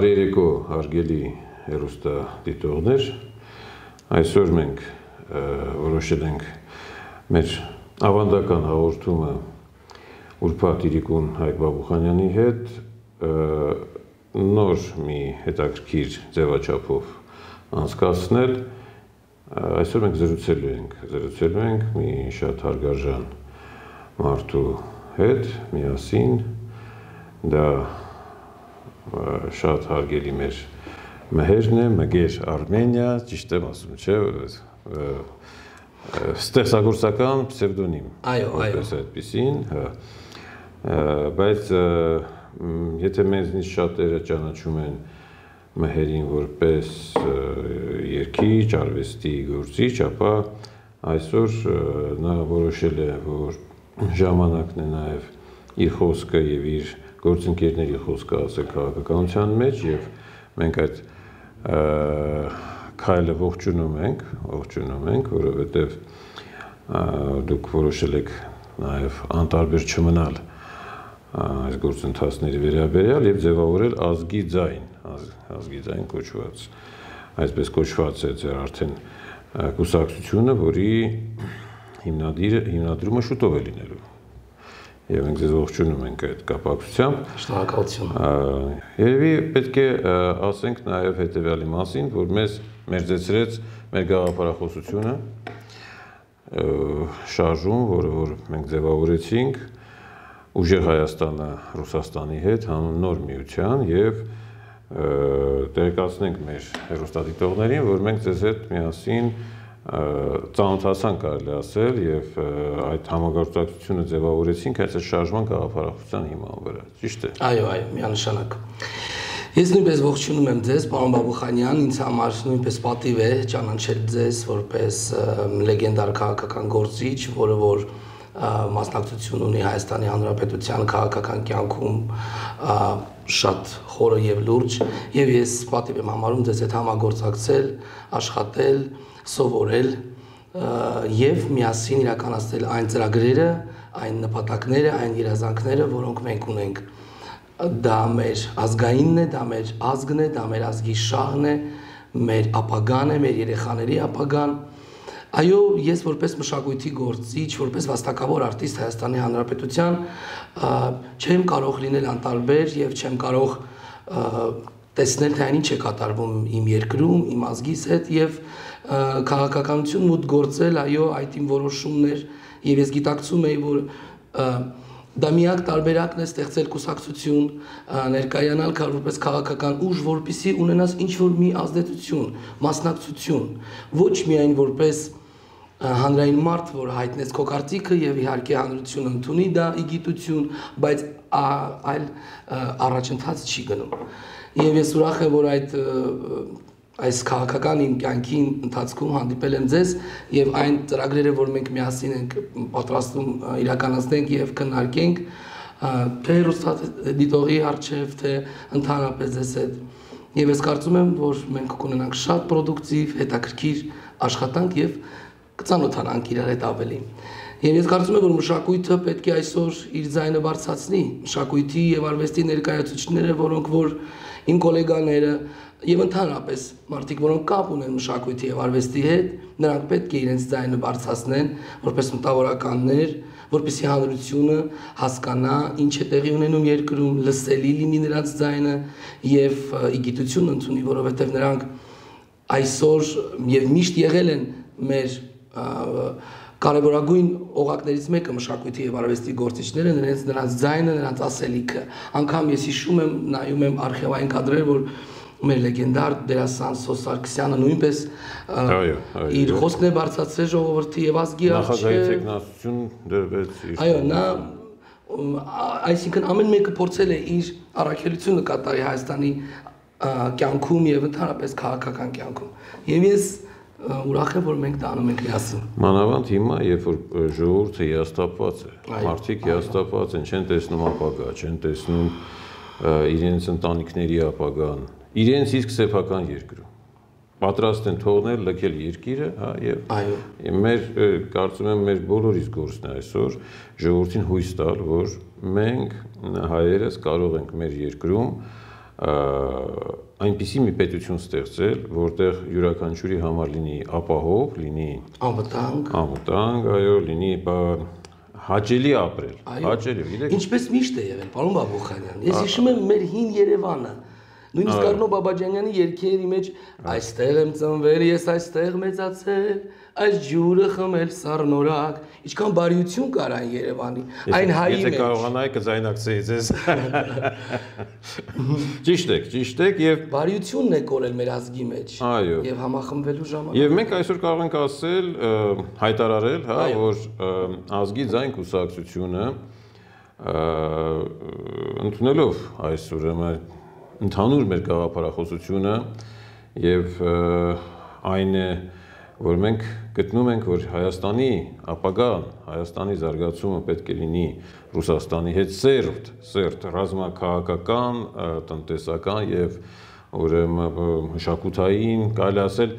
Բարի երեկո, հարգելի հերոստա դիտողներ։ Այսօր մենք որոշել ենք մեր ավանդական հաղորդումը Ուրփաթ Իրիկուն Հայկ Բաբուխանյանի հետ նոր մի հետաքրքիր ձևաչափով անցկացնել։ Այսօր մենք զրուցելու ենք, զրուցելու ենք մի շատ հարգարժան մարդու հետ միասին դա շատ հարգելի մեր մհերն է, մգեր Արմենիա, ճիշտ եմ ասում, չէ՞, ստեղծագործական պսևդոնիմ։ Այո, այո։ Պես այդպեսին, հա։ Բայց եթե մեզնից շատերը ճանաչում են մհերին որպես երկիչ, արվեստի գործիչ, ապա այսօր նա որոշել է, որ ժամանակն է նաև իր խոսքը եւ իր գործընկերների խոսքը ասել քաղաքականության մեջ եւ մենք այդ քայլը ողջունում ենք, ողջունում ենք, որովհետեւ դուք որոշել եք նաեւ անտարբեր չմնալ այս գործընթացների վերաբերյալ եւ ձևավորել ազգի ձայն, ազգի ձայն կոչված այսպես կոչված է ձեր արդեն կուսակցությունը, որի հիմնադիրը հիմնադրումը շուտով է լինելու եւ մենք ձեզ ողջունում ենք այդ կապակցությամբ։ Շնորհակալություն։ Երևի պետք է ասենք նաեւ հետեւյալի մասին, որ մեզ մերձեցրեց մեր գաղափարախոսությունը շարժում, որը որ մենք ձևավորեցինք ուժեղ Հայաստանը Ռուսաստանի հետ հանուն նոր միության եւ տեղեկացնենք մեր հերոստատիտողներին, որ մենք ձեզ հետ միասին ծանոթացան կարելի ասել եւ այդ համագործակցությունը ձևավորեցինք այս շարժման գաղափարախոսության հիման վրա։ Ճիշտ է։ Այո, այո, միանշանակ։ Ես նույնպես ողջունում եմ ձեզ, պարոն Բաբուխանյան, ինձ համար նույնպես պատիվ է ճանաչել ձեզ որպես լեգենդար քաղաքական գործիչ, որը որ մասնակցություն ունի Հայաստանի Հանրապետության քաղաքական կյանքում շատ խորը եւ լուրջ եւ ես պատիվ եմ համարում ձեզ հետ համագործակցել, աշխատել, սովորել եւ միասին իրականացնել այն ծրագրերը, այն նպատակները, այն երազանքները, որոնք մենք ունենք։ Դա մեր ազգայինն է, դա մեր ազգն է, դա մեր ազգի շահն է, մեր ապագան է, մեր երեխաների ապագան։ Այո, ես որպես մշակույթի գործիչ, որպես վաստակավոր արտիստ Հայաստանի Հանրապետության չեմ կարող լինել անտարբեր եւ չեմ կարող տեսնել թե այն ինչ է կատարվում իմ երկրում, իմ ազգիս հետ եւ և քաղաքականություն մուտ գործել, այո, այդ իմ որոշումներ եւ ես գիտակցում եի, որ դա միակ տարբերակն է ստեղծել կուսակցություն, ներկայանալ որպես քաղաքական ուժ, որպիսի ունենաս ինչ որ մի ազդեցություն, մասնակցություն, ոչ միայն որպես հանրային մարդ, որ հայտնեց քո կարծիքը եւ իհարկե հանրությունը ընդունի դա իգիտություն, բայց այլ առաջընթաց չի գնում։ Եվ ես ուրախ եմ, որ այդ այս քաղաքական իմ կյանքի ընթացքում հանդիպել եմ ձեզ եւ այն ծրագրերը, որ մենք միասին ենք պատրաստում իրականացնենք եւ քննարկենք, թե ռուսադիտողի արչեվ, թե ընդհանրապես ձեզ հետ։ Եվ ես կարծում եմ, որ մենք կունենանք շատ պրոդուկտիվ, հետաքրքիր աշխատանք եւ կծանոթանանք իրար հետ ավելի։ Եվ ես կարծում եմ, որ մշակույթը պետք է այսօր իր ձայնը բարձրացնի, մշակույթի եւ արվեստի ներկայացուցիչները, որոնք որ իմ գոլեգաները եւ ընդհանրապես մարդիկ, որոնք կապ ունեն մշակույթի եւ արվեստի հետ, նրանք պետք է իրենց ձայնը բարձրացնեն որպես մտավորականներ, որպեսզի հանրությունը հասկանա ինչ է տեղի ունենում երկրում, լսելի լինի նրանց ձայնը եւ իգիտություն ընդունի, որովհետեւ նրանք այսօր եւ միշտ եղել են մեր կարևորագույն օղակներից մեկը մշակույթի եւ արվեստի գործիչները նրանց նրանց ձայնը, նրանց ասելիքը։ Անկամ ես հիշում եմ, նայում եմ արխիվային կադրեր, որ մեր լեգենդար դերասան Սոս Սարգսյանը նույնպես այո, իր խոսքն է բարձրացրել ժողովրդի եւ ազգի արժե նախագահի տեխնացություն դրվեց իր Այո, նա այսինքն ամեն մեկը փորձել է իր առաքելությունը կատարի Հայաստանի կյանքում եւ ընդհանրապես քաղաքական կյանքում։ Եվ ես ուրախ եմ որ մենք դա անում ենք միասին։ Մանավանդ հիմա, երբ որ ժողովուրդը հիաստապված է, մարդիկ հիաստապված են, չեն տեսնում ապագա, չեն տեսնում իրենց ընտանիքների ապագան, իրենց իսկ սեփական երկրում պատրաստ են թողնել լքել երկիրը, հա, եւ այո։ Մեր կարծում եմ մեր բոլորիս գործն է այսօր ժողովրդին հույս տալ, որ մենք հայերս կարող ենք մեր երկրում այնպիսի մի պետություն ստեղծել, որտեղ յուրաքանչյուրի համար լինի ապահով, լինի անվտանգ, անվտանգ, այո, լինի հաճելի ապրել։ Հաճելի, գիտեք։ Ինչպես միշտ է եղել, պարոն Բաբուխանյան։ Ես հիշում եմ մեր հին Երևանը, Նույնիսկ Արնո Բաբաջանյանի երգերի մեջ այստեղ եմ ծնվել, ես այստեղ մեծացել, այս ջուրը խմել սառնորակ, ինչքան բարիություն կար այն Երևանի, այն հայի մեջ։ Եթե կարողանայի կզայնակցեի ձեզ։ Ճիշտ եք, ճիշտ եք եւ բարիությունն է կորել մեր ազգի մեջ։ Այո։ Եվ համախմբվելու ժամանակ։ Եվ մենք այսօր կարող ենք ասել, հայտարարել, հա, որ ազգի ձայն կուսակցությունը ընդունելով այս ուրեմն ընդհանուր մեր գաղափարախոսությունը եւ այն է որ մենք գտնում ենք որ Հայաստանի ապագան, Հայաստանի զարգացումը պետք է լինի Ռուսաստանի հետ սերտ, սերտ ռազմաքաղաքական, տնտեսական եւ ուրեմն մշակութային, կարելի ասել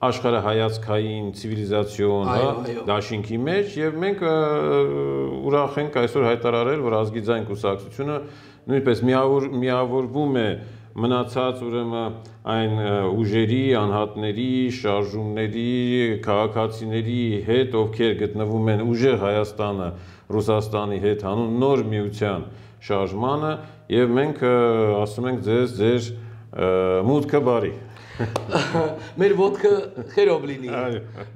աշխարհայացքային ցիվիլիզացիոն, հա, դաշինքի մեջ եւ մենք ուրախ ենք այսօր հայտարարել, որ ազգի ձայն կուսակցությունը նույնպես միավոր միավորվում է մնացած ուրեմն այն ուժերի, անհատների, շարժումների, քաղաքացիների հետ, ովքեր գտնվում են ուժեղ Հայաստանը, Ռուսաստանի հետ հանուն նոր միության շարժմանը եւ մենք ասում ենք ձեզ ձեր մուտքը բարի մեր ոդկը խերով լինի։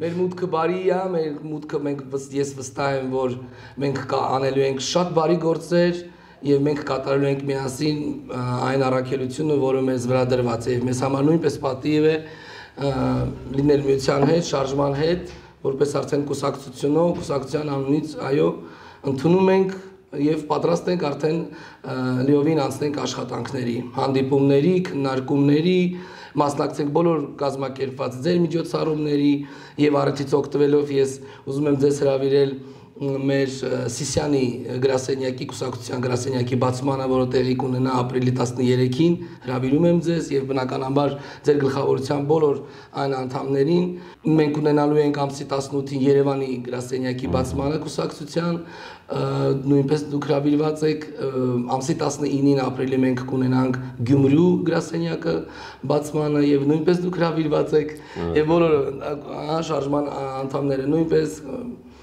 Մեր մուտքը բարի է, մեր մուտքը մենք ես վստահ եմ, որ մենք կա անելու ենք շատ բարի գործեր, եւ մենք կատարելու ենք միասին այն առաքելությունը, որը մեզ վրա դրված է եւ մեզ համար նույնպես պատիվ է լինել միության հետ, շարժման հետ, որպես արդեն կուսակցությունով, կուսակցության անունից, այո, ընդունում ենք եւ պատրաստ ենք արդեն լիովին անցնենք աշխատանքների, հանդիպումների, քննարկումների, մասնակցենք բոլոր կազմակերպված ձեր միջոցառումների եւ առիթից օգտվելով ես ուզում եմ ձեզ հրավիրել մեր Սիսյանի գրասենյակի կուսակցության գրասենյակի բացմանը, որը տեղի կունենա ապրիլի 13-ին, հրավիրում եմ ձեզ եւ բնականաբար ձեր գլխավորության բոլոր այն անդամներին մենք ունենալու ենք ամսի 18-ին Երևանի գրասենյակի բացմանը կուսակցության նույնպես դուք հրավիրված եք ամսի 19-ին ապրիլի մենք կունենանք Գյումրու գրասենյակը բացմանը եւ նույնպես դուք հրավիրված եք եւ բոլոր շարժման անդամները նույնպես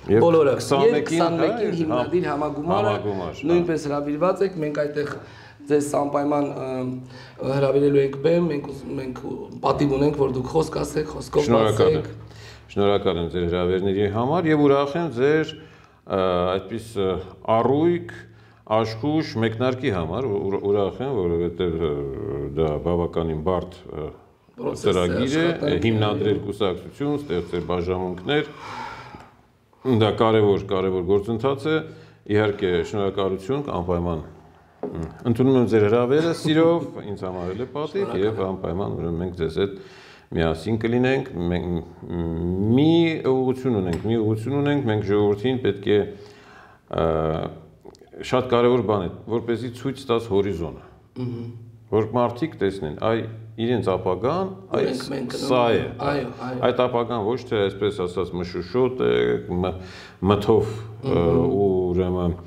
բոլորը 21-ին 21-ին հիմնադիր համագումարը նույնպես հրավիրված եք մենք այդտեղ ձեզ անպայման հրավիրելու ենք բեմ մենք մենք պատիվ ունենք որ դուք խոսք ասեք խոսքով բացեք Շնորհակալ եմ ձեր հրավերների համար եւ ուրախ եմ ձեր այդպես առույգ աշխուժ մեկնարկի համար ուրախ եմ որովհետեւ դա բավականին բարդ ծրագիր է հիմնադրել կուսակցություն, ստեղծել բաժանմունքներ Դա կարևոր, կարևոր գործընթաց է։ Իհարկե, շնորհակալություն, անպայման ընդունում եմ ձեր հրավերը սիրով, ինձ համար էլ է պատիվ եւ անպայման ուրեմն մենք ձեզ հետ միասին կլինենք, մենք մի ուղղություն ունենք, մի ուղղություն ունենք, մենք ժողովրդին պետք է շատ կարևոր բան է, որպեսզի ցույց տաս հորիզոնը։ Որ մարդիկ տեսնեն, այ իրենց ապագան այս սա է։ Այո, այո։ Այդ ապագան ոչ թե այսպես ասած մշուշոտ է, մթով ու ուրեմն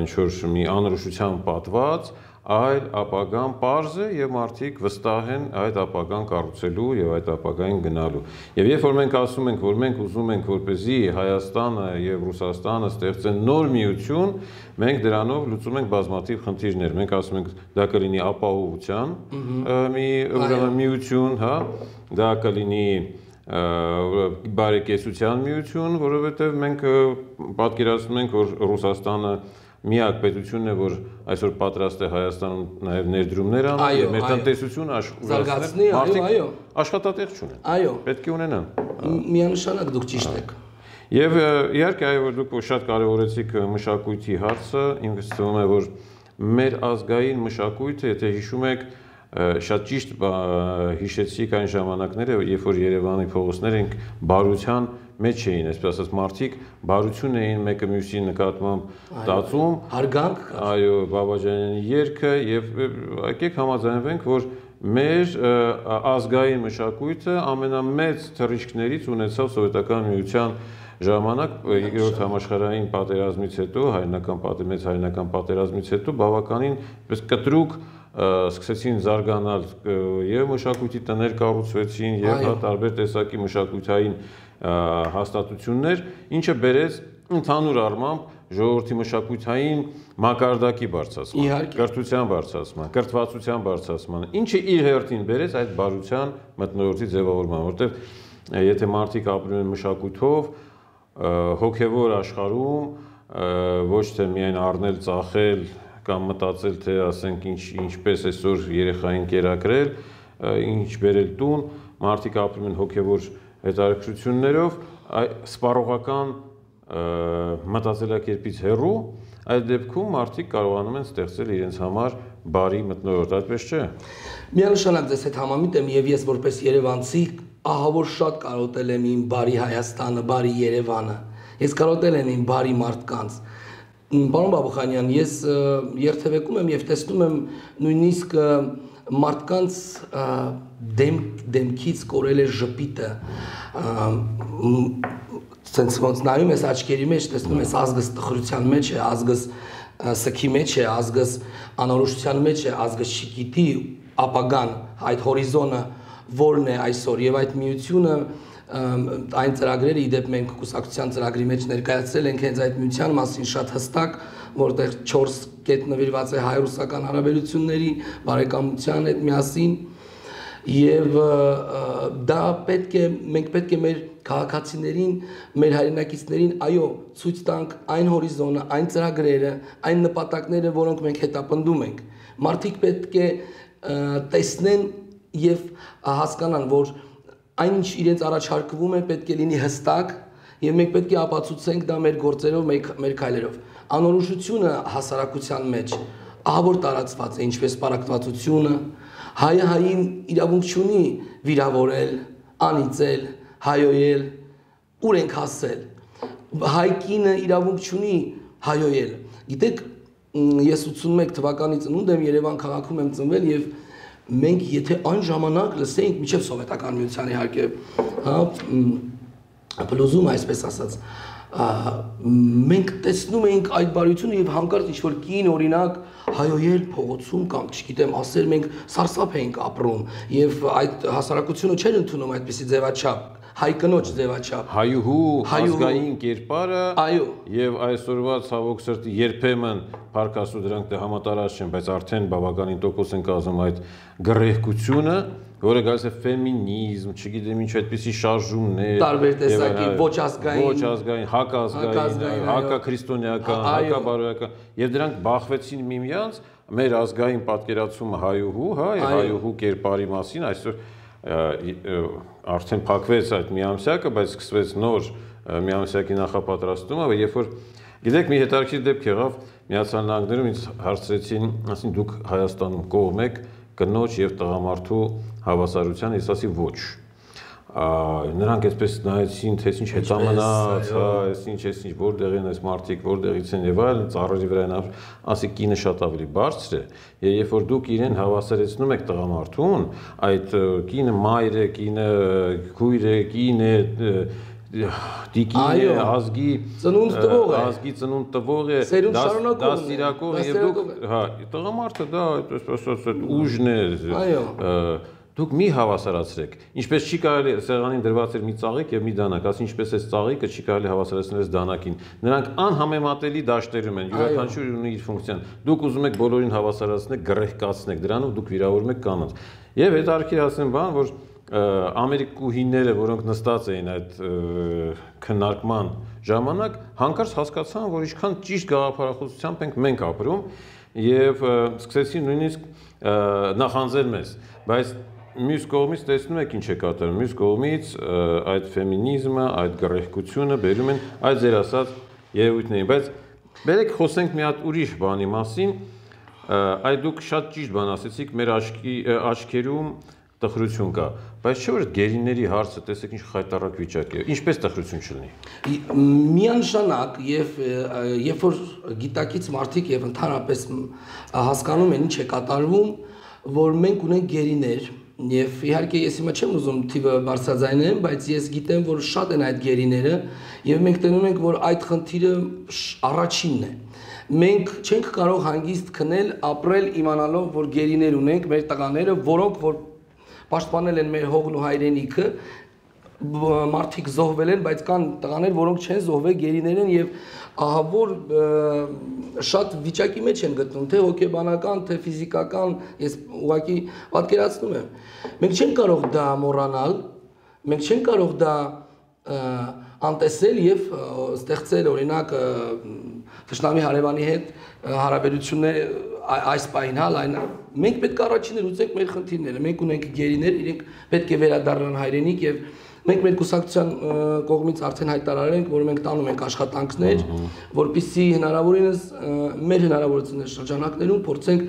ինչ որ մի անրոշության պատված, այլ ապագան པարզ է եւ մարդիկ վստահ են այդ ապագան կառուցելու եւ այդ ապագային գնալու։ Եվ երբ որ մենք ասում ենք, որ մենք ուզում ենք որպեսզի Հայաստանը եւ Ռուսաստանը ստեղծեն նոր միություն, մենք դրանով լուծում ենք բազմաթիվ խնդիրներ։ Մենք ասում ենք դա կլինի ապահովության մի ուրեմն միություն, հա, դա կլինի բարեկեցության միություն, որովհետև մենք պատկերացնում ենք, որ Ռուսաստանը միակ պետությունն է, որ այսօր պատրաստ է Հայաստանում նաև ներդրումներ անել եւ մեր տնտեսությունը զարգացնի, այո, այո, աշխատատեղ չունեն։ Այո։ Պետք է ունենան։ Միանշանակ դուք ճիշտ եք։ Եվ իհարկե այո, որ դուք շատ կարևորեցիք մշակույթի հարցը, ինձ թվում է, որ մեր ազգային մշակույթը, եթե հիշում եք, շատ ճիշտ հիշեցիք այն ժամանակները, երբ որ Երևանի փողոցներ ենք բարության մեջ էին, այսպես ասած, մարդիկ բարություն էին մեկը մյուսի նկատմամբ ստացում։ Հարգանք։ Այո, Բաբաջանյանի երգը եւ եկեք համաձայնվենք, որ մեր ազգային մշակույթը ամենամեծ թռիչքներից ունեցավ սովետական միության ժամանակ երկրորդ համաշխարհային պատերազմից հետո հայնական պատերազմից հայնական պատերազմից հետո բավականին պես կտրուկ սկսեցին զարգանալ եւ մշակույթի տներ կառուցվեցին եւ հա տարբեր տեսակի մշակութային հաստատություններ, ինչը բերեց ընդհանուր առմամբ ժողովրդի մշակութային մակարդակի բարձրացման, կրթության բարձրացման, կրթվածության բարձրացման, ինչը իր հերթին բերեց այդ բարության մտնոլորտի ձևավորման, որտեղ եթե մարդիկ ապրում են մշակույթով, հոգևոր աշխարհում ոչ թե միայն առնել, ծախել կամ մտածել թե ասենք ինչ ինչպես այսօր երեխային կերակրել, ինչ բերել տուն, մարդիկ ապրում են հոգևոր հետաքրություններով, սպառողական մտածելակերպից հեռու, այդ դեպքում մարդիկ կարողանում են ստեղծել իրենց համար բարի մտնոլորտ, այդպես չէ։ Միանշանակ ձեզ հետ համամիտ եմ եւ ես որպես Երևանցի ահա որ շատ կարոտել եմ իմ բարի Հայաստանը, բարի Երևանը։ Ես կարոտել եմ իմ բարի մարդկանց։ Պարոն Բաբուխանյան, ես երթևեկում եմ եւ տեսնում եմ նույնիսկ մարդկանց դեմ դեմքից կորել է ժպիտը ցենց ոնց նայում ես աչքերի մեջ տեսնում ես ազգս տխրության մեջ է ազգս սքի մեջ է ազգս անորոշության մեջ է ազգս չգիտի ապագան այդ հորիզոնը որն է այսօր եւ այդ միությունը այն ծրագրերը իդեպ մենք կուսակցության ծրագրի մեջ ներկայացրել ենք հենց այդ միության մասին շատ հստակ որտեղ 4 կետ նվիրված է հայ-ռուսական հարաբերությունների բարեկամության հետ միասին եւ դա պետք է մենք պետք է մեր քաղաքացիներին, մեր հայրենակիցներին, այո, ցույց տանք այն հորիզոնը, այն ծրագրերը, այն նպատակները, որոնք մենք հետապնդում ենք։ Մարդիկ պետք է տեսնեն եւ հասկանան, որ այնինչ իրենց առաջարկվում է, պետք է լինի հստակ եւ մենք պետք է ապացուցենք դա մեր գործերով, մեր, մեր քայլերով։ Անորոշությունը հասարակության մեջ ահա որ տարածված է, ինչպես պարակտվածությունը, հայը հային իրավունք չունի վիրավորել, անիծել, հայոյել, ուր ենք հասել։ Հայկինը իրավունք չունի հայոյել։ Գիտեք, ես 81 թվականից ծնունդ եմ Երևան քաղաքում եմ ծնվել եւ մենք եթե այն ժամանակ լսեինք միջև սովետական միության իհարկե, հա, բլուզում այսպես ասած, մենք տեսնում էինք այդ բարությունը եւ հանկարծ ինչ որ կին օրինակ հայոյել փողոցում կամ չգիտեմ ասել մենք սարսափ էինք ապրում եւ այդ հասարակությունը չէր ընդունում այդպիսի ձևաչափ հայ կնոջ ձևաչափ հայուհու ազգային կերպարը այո եւ այսօրվա ցավոք սրտի երբեմն փարկասու դրանք դե համատարած չեն բայց արդեն բավականին տոկոս են կազմում այդ գրեհկությունը որը գալիս է ֆեմինիզմ, չգիտեմ ինչ այդպիսի շարժումներ, տարբեր տեսակի ոչ ազգային, ոչ ազգային, հակազգային, հակաքրիստոնեական, հակաբարոյական, եւ դրանք բախվեցին միմյանց մեր ազգային պատկերացումը հայուհու, հա, հայուհու կերպարի մասին այսօր արդեն փակվեց այդ միամսյակը, բայց սկսվեց նոր միամսյակի նախապատրաստումը, երբ որ գիտեք մի հետաքրքիր դեպք եղավ Միացյալ Նահանգներում ինձ հարցրեցին, ասին դուք Հայաստանում կողմ եք կնոջ եւ տղամարդու հավասարության, ես ասի ոչ նրանք այսպես նայեցին, թե ինչ հետամնաց, հա, այս ինչ, այս ինչ, որտեղ են այս մարդիկ, որտեղից են եւ այլն, ծառերի վրա են ասի կինը շատ ավելի բարձր է, եւ երբ որ դուք իրեն հավասարեցնում եք տղամարդուն, այդ կինը մայր է, կինը քույր է, կին է, դիկին է, ազգի ծնունդ տվող է, ազգի ծնունդ տվող է, դաստիարակող եւ դուք, հա, տղամարդը դա այսպես ասած ուժն է, այո դուք մի հավասարացրեք։ Ինչպես չի կարելի սեղանին դրված էր մի ծաղիկ եւ մի դանակ, ասի ինչպես է ծաղիկը չի կարելի հավասարեցնել այս դանակին։ Նրանք անհամեմատելի դաշտերում են, յուրաքանչյուր ունի իր ֆունկցիան։ Դուք ուզում եք բոլորին հավասարացնեք, գրեհկացնեք, դրանով դուք վիրավորում եք կանանց։ Եվ հետարքի ասեմ բան, որ ամերիկուհիները, որոնք նստած էին այդ քննարկման ժամանակ, հանկարծ հասկացան, որ ինչքան ճիշտ գաղափարախոսությամբ ենք մենք ապրում եւ սկսեցին նույնիսկ նախանձել մեզ, բայց մյուս կողմից տեսնում եք ինչ է կատարում։ Մյուս կողմից այդ ֆեմինիզմը, այդ գրեհկությունը բերում են այդ ձեր ասած երևույթներին, բայց բերեք խոսենք մի հատ ուրիշ բանի մասին։ Այդ դուք շատ ճիշտ բան ասեցիք, մեր աչքի աչքերում տխրություն կա, բայց չէ՞ որ գերիների հարցը տեսեք ինչ խայտարակ վիճակ է։ Ինչպես տխրություն չլինի։ Միանշանակ եւ երբ որ գիտակից մարդիկ եւ ընդհանրապես հասկանում են ինչ է կատարվում, որ մենք ունենք գերիներ, Եվ իհարկե ես հիմա չեմ ուզում թիվը բարձրաձայնեմ, բայց ես գիտեմ, որ շատ են այդ գերիները եւ մենք տենում ենք, որ այդ խնդիրը առաջինն է։ մենք չենք կարող հանգիստ քնել, ապրել իմանալով, որ գերիներ ունենք, մեր տղաները, որոնք որ պաշտպանել են մեր հողն ու հայրենիքը, մարդիկ զոհվել են, բայց կան տղաներ, որոնք չեն զոհվել, գերիներ են եւ ահա որ շատ վիճակի մեջ են գտնում, թե հոգեբանական, թե ֆիզիկական, ես ուղղակի պատկերացնում եմ։ Մենք չենք կարող դա մոռանալ, մենք չենք կարող դա անտեսել եւ ստեղծել օրինակ Թշնամի հարևանի հետ հարաբերություններ այս պահին հալ այն մենք պետք է առաջինը լուծենք մեր խնդիրները մենք ունենք գերիներ իրենք պետք է վերադառնան հայրենիք եւ մենք մեր կուսակցության կողմից արդեն հայտարարենք որ մենք տանում ենք աշխատանքներ որpիսի հնարավորինս մեր հնարավորությունները շրջանակներում փորձենք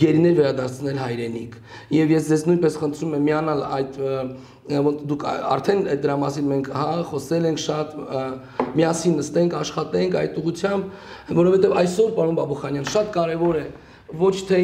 գերիներ վերադարձնել հայրենիք։ Եվ ես ձեզ նույնպես խնդրում եմ միանալ այդ դուք արդեն դրա մասին մենք հա խոսել ենք շատ միասին նստենք, աշխատենք այդ ուղությամբ, որովհետև այսօր պարոն Բաբուխանյան շատ կարևոր է ոչ թե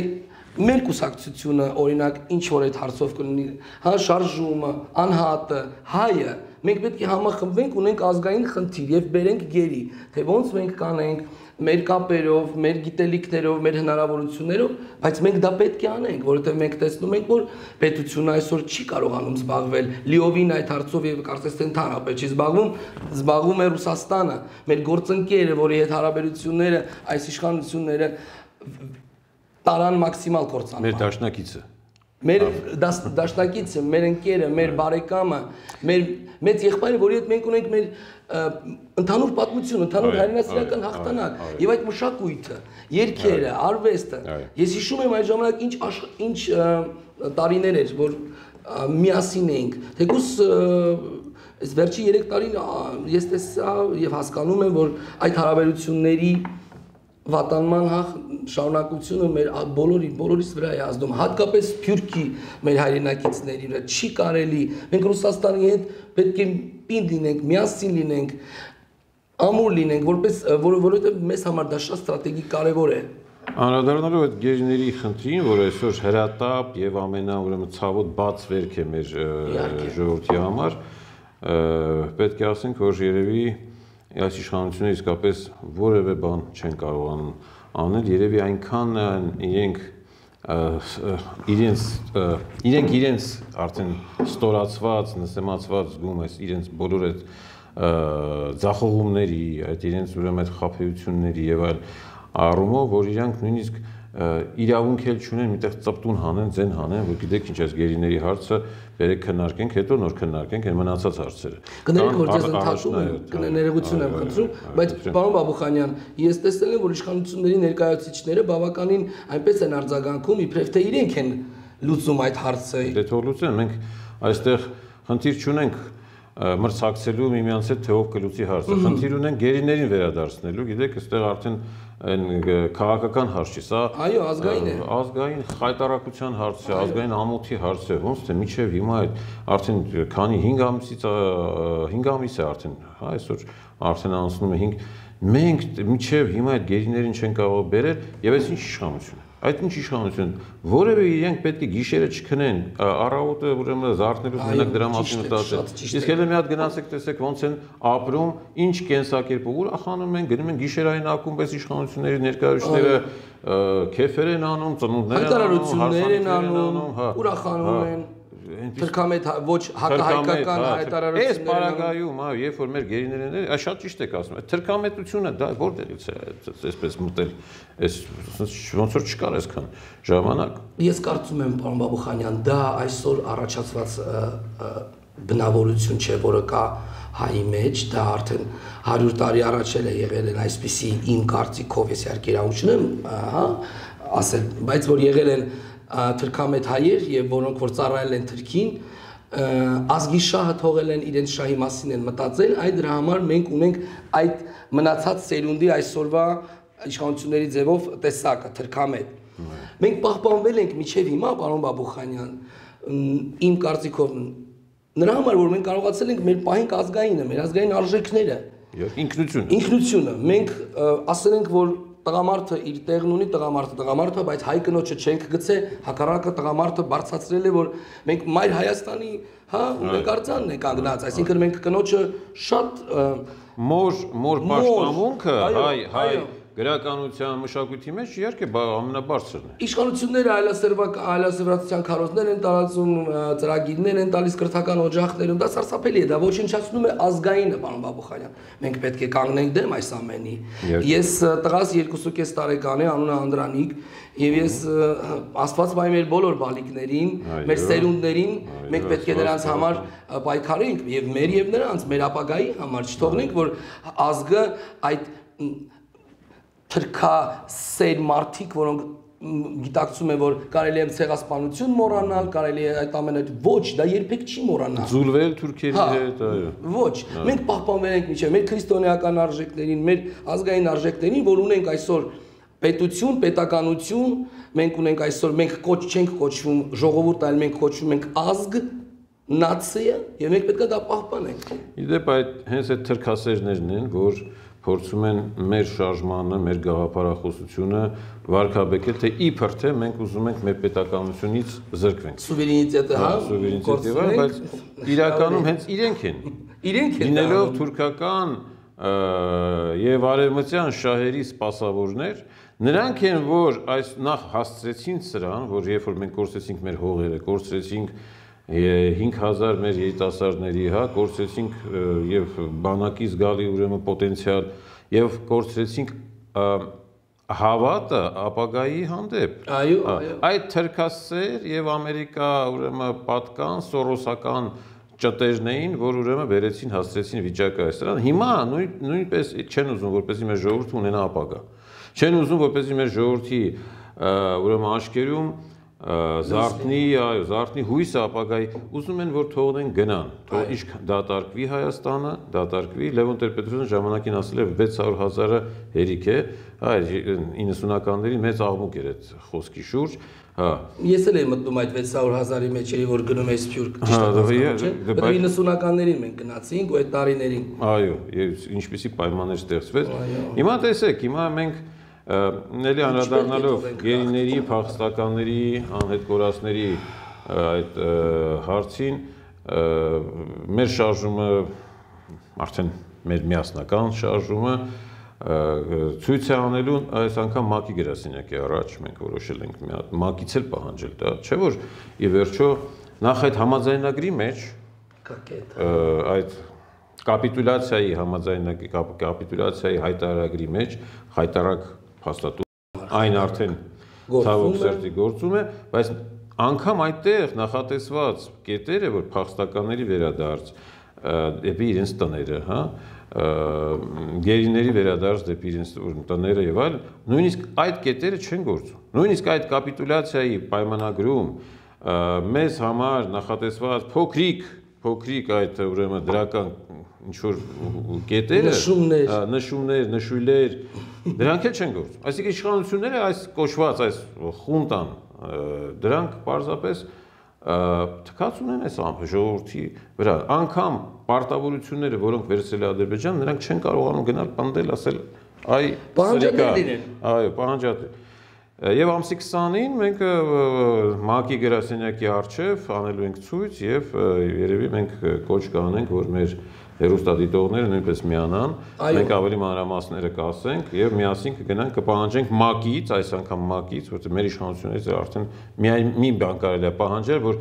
մեր կուսակցությունը օրինակ ինչ որ այդ հարցով կլինի, հա շարժումը, անհատը, հայը, մենք պետք է համախմբվենք, ունենք ազգային խնդիր եւ բերենք գերի, թե ոնց մենք կանենք մեր կապերով, մեր գիտելիքներով, մեր հնարավորություններով, բայց մենք դա պետք է անենք, որովհետև մենք տեսնում ենք, որ պետությունը այսօր չի կարողանում զբաղվել լիովին այդ հարցով եւ կարծես թե ընդհանրապես չի զբաղվում, զբաղվում է Ռուսաստանը, մեր գործընկերը, որի հետ հարաբերությունները այս իշխանությունները տարան մաքսիմալ կործան։ Մեր դաշնակիցը մեր դաշնակիցը, մեր ընկերը, մեր բարեկամը, մեր մեծ եղբայրը, որի հետ մենք ունենք մեր ընդհանուր պատմություն, ընդհանուր հայրենասիրական հաղթանակ եւ այդ մշակույթը, երկերը, արվեստը։ Ես հիշում եմ այդ ժամանակ ինչ ինչ տարիներ էր, որ միասին էինք։ Թեկուս այս վերջի 3 տարին ես տեսա եւ հասկանում եմ, որ այդ հարաբերությունների վատանման հա շարունակությունը մեր բոլորի բոլորիս վրա է ազդում հատկապես Փյուրքի մեր հայրենակիցների վրա չի կարելի մենք Ռուսաստանի հետ պետք է պինդ լինենք միասին լինենք ամուր լինենք որպես որ, որովհետև մեզ համար դա շատ ստրատեգիկ կարևոր է Անդրադառնալով այդ գերիների խնդրին, որ այսօր հրատապ եւ ամենա ուրեմն ցավոտ բաց վերք է մեր ժողովրդի համար, պետք է ասենք, որ երևի այս իշխանությունները իսկապես որևէ բան չեն կարողանում անել, երևի այնքան իրենք իրենց իրենք իրենց արդեն ստորացված, նսեմացված զգում ես իրենց բոլոր այդ ձախողումների, այդ իրենց ուրեմն այդ խափեությունների եւ այլ առումով, որ իրանք նույնիսկ իրավունք էլ չունեն միտեղ ծպտուն հանեն, ձեն հանեն, որ գիտեք ինչ այս գերիների հարցը բերեք քննարկենք, հետո նոր քննարկենք այն մնացած հարցերը։ Կներեք, որ ես ընդհանրում եմ, ներողություն եմ խնդրում, բայց պարոն Բաբուխանյան, ես տեսել եմ, որ իշխանությունների ներկայացուցիչները բավականին այնպես են արձագանքում, իբրև թե իրենք են լուծում այդ հարցը։ Դե թող լուծեն, մենք այստեղ խնդիր չունենք մրցակցելու միմյանց հետ թե ով կլուծի հարցը։ Խնդիր ունենք գերիներին վերադարձնելու, գիտեք, այստեղ արդեն այն քաղաքական հարց չի, սա այո, ազգային է։ Ազգային խայտարակության հարց է, ազգային ամոթի հարց է, ոնց թե միջև հիմա այդ արդեն քանի 5 ամիսից 5 ամիս է արդեն, հա, այսօր արդեն անցնում է 5 մենք միջև հիմա այդ գերիներին չեն կարող բերել եւ այս ինչ իշխանություն է այդ ինչ իշխանություն որևէ իրենք պետք է գիշերը չքնեն առավոտը ուրեմն զարթնելուց մենակ դրա մասին մտածել իսկ հետո մի հատ գնացեք տեսեք ոնց են ապրում ինչ կենսակերպ ուրախանում են գնում են գիշերային ակումբ այս իշխանությունների ներկայացուցիչները քեֆեր են անում ծնունդներ են անում ուրախանում են Թրքամետ հա, ոչ հակահայկական հայտարարություններ։ Այս պարագայում, հա, երբ որ մեր գերիներն են, շատ ճիշտ եք ասում։ թրքամետությունը դա որտեղից է այսպես մտել։ Այս ոնց որ չկար այսքան ժամանակ։ Ես կարծում եմ, պարոն Բաբուխանյան, դա այսօր առաջացված բնավորություն չէ, որը կա հայի մեջ, դա արդեն 100 տարի առաջ էլ է եղել են այսպիսի իմ կարծիքով, ես իհարկե իրավունք չունեմ, հա, ասել, բայց որ եղել են թրքամետ հայեր եւ որոնք որ ծառայել են թրքին ազգի շահը թողել են իրենց շահի մասին են մտածել այդ դրա համար մենք ունենք այդ մնացած սերունդի այսօրվա իշխանությունների ձևով տեսակը թրքամետ մենք պահպանվել ենք միջև հիմա պարոն Բաբուխանյան իմ կարծիքով նրա համար որ մենք կարողացել ենք մեր պահենք ազգայինը մեր ազգային արժեքները ինքնությունը ինքնությունը մենք ասել ենք որ տղամարդը իր տեղն ունի, տղամարդը տղամարդը, բայց հայ կնոջը չենք գցե, հակառակը տղամարդը բարձրացրել է, որ մենք մայր Հայաստանի, հա, մենք արձանն է կանգնած, այսինքն մենք կնոջը շատ մոր մոր պաշտամունքը հայ հայ գրականության մշակույթի մեջ իհարկե ամենաբարձրն է։ Իշխանությունները այլասերվակ այլասերվածության քարոզներ են տարածում, ծրագիրներ են տալիս կրթական օջախներում, դա սարսափելի է, դա ոչնչացնում է ազգայինը, պարոն Բաբուխանյան։ Մենք պետք է կանգնենք դեմ այս ամենի։ Ես տղաս 2.5 տարեկան է, անունը Անդրանիկ, եւ ես Աստված բայ մեր բոլոր բալիկներին, մեր սերունդներին, մենք պետք է նրանց համար պայքարենք եւ մեր եւ նրանց, մեր ապագայի համար չթողնենք, որ ազգը այդ թրքա սեր մարդիկ, որոնք գիտակցում են, որ կարելի է ցեղասպանություն մոռանալ, կարելի է այդ ամենը ոչ, դա երբեք չի մոռանալ։ Զուլվել թուրքերի հա, հետ, այո։ Ոչ, մենք պահպանվել ենք միջև մեր քրիստոնեական արժեքներին, մեր ազգային արժեքներին, որ ունենք այսօր պետություն, պետականություն, մենք ունենք այսօր մենք կոչ չենք կոչվում ժողովուրդ, այլ մենք կոչվում ենք ազգ, նացիա, եւ մենք պետք է դա պահպանենք։ Իդեպ այդ հենց այդ թրքասերներն են, որ փորձում են մեր շարժմանը, մեր գաղափարախոսությունը վարկաբեկել, թե իբր թե մենք ուզում ենք մեր պետականությունից զրկվենք։ Սուվերենիտետը, հա, սուվերենիտետը, բայց իրականում հենց իրենք են։ Իրենք են։ Լինելով թուրքական եւ արևմտյան շահերի սպասավորներ, նրանք են, որ այս նախ հասցրեցին սրան, որ երբ որ մենք կորցրեցինք մեր հողերը, կորցրեցինք 5000 մեր երիտասարդների, հա, կորցրեցինք եւ բանակի զգալի ուրեմն պոտենցիալ եւ կորցրեցինք հավատը ապագայի հանդեպ։ Այո, Այդ թրքասեր եւ Ամերիկա ուրեմն պատկան սորոսական ճտերներին, որ ուրեմն վերեցին հասցրեցին վիճակը այսրան։ Հիմա նույն նույնպես չեն ուզում, որպեսզի մեր ժողովուրդը ունենա ապագա։ Չեն ուզում, որպեսզի մեր ժողովրդի ուրեմն աշկերում զարթնի, այո, զարթնի հույսը ապագայի ուզում են որ թողնեն գնան, թող իշք դատարկվի Հայաստանը, դատարկվի Լևոն Տեր-Պետրոսյանը ժամանակին ասել է 600.000-ը հերիք է, այ 90-ականներին մեծ աղմուկ էր այդ խոսքի շուրջ, հա։ Ես էլ եմ մտնում այդ 600.000-ի մեջ էի որ գնում է Սփյուռք, ճիշտ է, բայց 90-ականներին մենք գնացինք ու այդ տարիներին։ Այո, եւ ինչպիսի պայմաններ ստեղծվեց։ Հիմա տեսեք, հիմա մենք Նելի անդրադառնալով գերիների, փախստականների, անհետ կորածների այդ հարցին մեր շարժումը արդեն մեր միասնական շարժումը ցույց է անելու այս անգամ ՄԱԿ-ի գրասենյակի առաջ մենք որոշել ենք մի հատ ՄԱԿ-ից էլ պահանջել դա, չէ՞ որ ի վերջո նախ այդ համաձայնագրի մեջ այդ կապիտուլյացիայի համաձայնագրի կապիտուլյացիայի հայտարարագրի մեջ հայտարարակ փաստատում այն արդեն ցավոք սերտի գործում է, բայց անգամ այդտեղ նախատեսված կետերը, որ փախստականների վերադարձ դեպի իրենց տները, հա, գերիների վերադարձ դեպի իրենց տները եւ այլ, նույնիսկ այդ կետերը չեն գործում։ Նույնիսկ այդ կապիտուլյացիայի պայմանագրում մեզ համար նախատեսված փոքրիկ փոքրիկ այդ ուրեմն դրական ինչ որ կետերը նշումներ, նշումներ, նշույլեր Դրանք էլ չեն գործում։ Այսինքն իշխանությունները այս կոչված այս խունտան դրանք պարզապես թքած ունեն այս ժողովրդի վրա։ Անկամ պարտավորությունները, որոնք վերցրել է Ադրբեջան, նրանք չեն կարողանում գնալ պնդել, ասել այ են։ Այո, պահանջատներ։ Եվ ամսի 20-ին մենք ՄԱԿ-ի գրասենյակի արչև անելու ենք ցույց եւ երևի մենք կոչ կանենք, որ մեր հերոստատիտողները նույնպես միանան, մենք ավելի մանրամասները կասենք եւ միասին կգնանք կպահանջենք ՄԱԿ-ից, այս անգամ ՄԱԿ-ից, որտեղ մեր իշխանություններից արդեն միայն մի բան կարելի է պահանջել, որ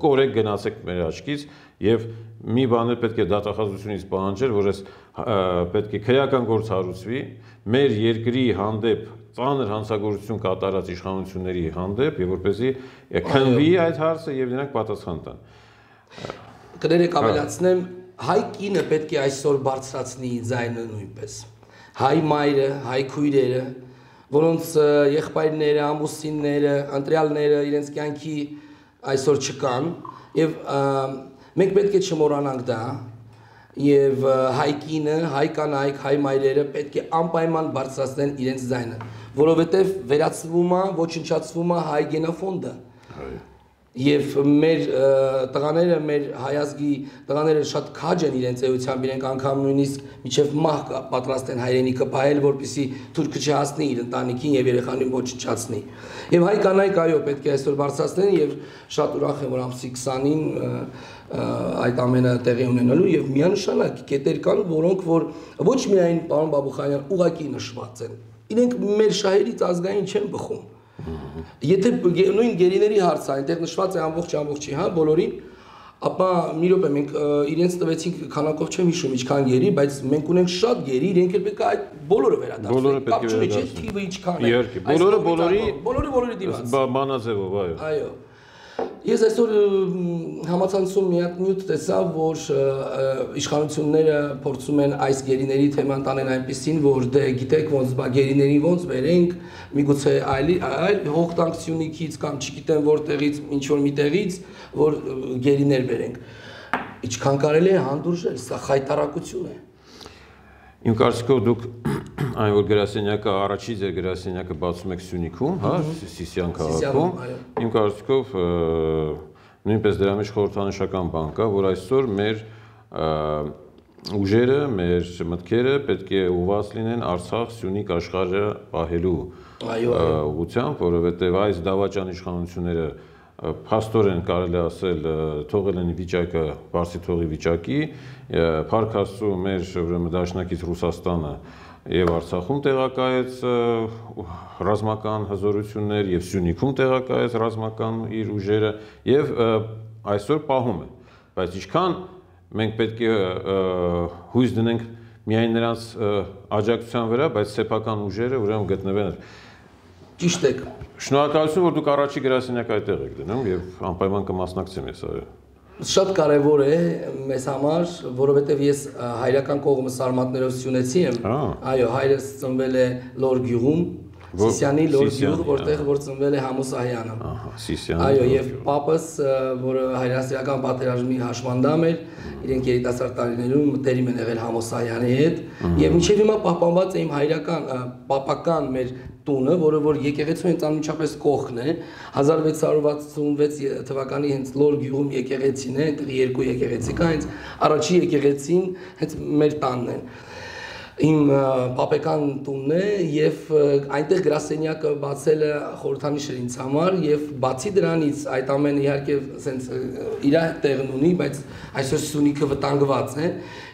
կորեք գնացեք մեր աչքից եւ մի բան էլ պետք է դատախազությունից պահանջել, որ այս պետք է քրեական գործ հարուցվի մեր երկրի հանդեպ ծանր հանցագործություն կատարած իշխանությունների հանդեպ եւ որպեսզի քննվի այդ հարցը եւ նրանք պատասխան տան։ Կներեք ավելացնեմ, հայ կինը պետք է այսօր բարձրացնի ձայնը նույնպես։ Հայ մայրը, հայ քույրերը, որոնց եղբայրները, ամուսինները, ընտրյալները իրենց կյանքի այսօր չկան եւ մենք պետք է չմոռանանք դա եւ հայ կինը, հայ մայրերը պետք է անպայման բարձրացնեն իրենց ձայնը, որովհետեւ վերացվում է, ոչնչացվում է հայ գենոֆոնդը։ Եվ մեր տղաները, մեր հայազգի տղաները շատ քաջ են իրենց էությամբ, իրենք անգամ նույնիսկ միջև մահ պատրաստ են հայրենիքը պահել, որպեսի թուրքը չհասնի իր ընտանիքին եւ երեխաներին ոչնչացնի։ Եվ հայ կանայք այո, պետք է այսօր բարձրացնեն եւ շատ ուրախ եմ, որ ամսի 20-ին այդ ամենը տեղի ունենալու եւ միանշանակ կետեր կան, որոնք որ ոչ միայն պարոն Բաբուխանյան ուղակի նշված են։ Իրենք մեր շահերից ազգային չեն բխում Եթե նույն գերիների հարցը այնտեղ նշված է ամբողջ ամբողջի, հա, բոլորին, ապա մի րոպե մենք իրենց տվեցինք քանակով չեմ հիշում ինչքան գերի, բայց մենք ունենք շատ գերի, իրենք էլ պետք է այդ բոլորը վերադարձնեն։ Բոլորը պետք է վերադարձնեն։ Թիվը ինչքան է։ Իհարկե, բոլորը բոլորի բոլորը բոլորի դիմաց։ Բանաձևով, այո։ Այո։ Ես այսօր համացանցում մի հատ նյութ տեսա, որ իշխանությունները փորձում են այս գերիների թեման տանեն այնպեսին, որ դե գիտեք ոնց բա գերիներին ոնց վերենք, միգուցե այլ այլ հողտանք Սյունիքից կամ չգիտեմ որտեղից, ինչ որ միտեղից, որ գերիներ վերենք։ Ինչքան կարելի է հանդուրժել, սա խայտարակություն է։ Իմ կարծիքով դուք այն որ գրասենյակը առաջի ձեր գրասենյակը բացում եք Սյունիքում, հա, Սիսիան քաղաքում, իմ կարծիքով նույնպես դրա մեջ խորհրդանշական բան կա, որ այսօր մեր ուժերը, մեր մտքերը պետք է ուղված լինեն Արցախ, Սյունիք աշխարհը պահելու ուղղությամբ, որովհետև այս դավաճան իշխանությունները փաստորեն կարելի ասել թողել են վիճակը բարձի թողի վիճակի, Փարք Աստծո մեր ուրեմն դաշնակից Ռուսաստանը եւ Արցախում տեղակայեց ռազմական հզորություններ եւ Սյունիքում տեղակայեց ռազմական իր ուժերը եւ այսօր պահում է բայց ինչքան մենք պետք է հույս դնենք միայն նրանց աջակցության վրա բայց սեփական ուժերը ուրեմն գտնվեն ճիշտ եք շնորհակալություն որ դուք առաջի գրասենյակ այդտեղ եք դնում եւ անպայման կմասնակցեմ ես այո շատ կարևոր է մեզ համար, որովհետև ես հայրական կողմը սարմատներով սյունեցի եմ։ Այո, հայրս ծնվել է Լոր գյուղում, Սիսյանի Լոր գյուղ, որտեղ որ ծնվել է Համոսահյանը։ Ահա, Սիսյանի։ Այո, եւ papas, որը հայրասիրական պատերազմի հաշմանդամ էր, իրենք երիտասարդ տարիներում մտերիմ են եղել Համոսահյանի հետ, եւ մինչեւ հիմա պահպանված է իմ հայրական, պապական մեր տունը, որը որ եկեղեցու հենց անմիջապես կողքն է, 1666 թվականի հենց Լոր գյուղում եկեղեցին է, այդտեղ երկու եկեղեցի կա, հենց առաջի եկեղեցին հենց մեր տանն է իմ պապեկան տունն է եւ այնտեղ գրասենյակը բացելը խորհրդանիշ էր ինձ համար եւ բացի դրանից այդ ամենը իհարկե սենց իր տեղն ունի, բայց այսօր Սյունիքը վտանգված է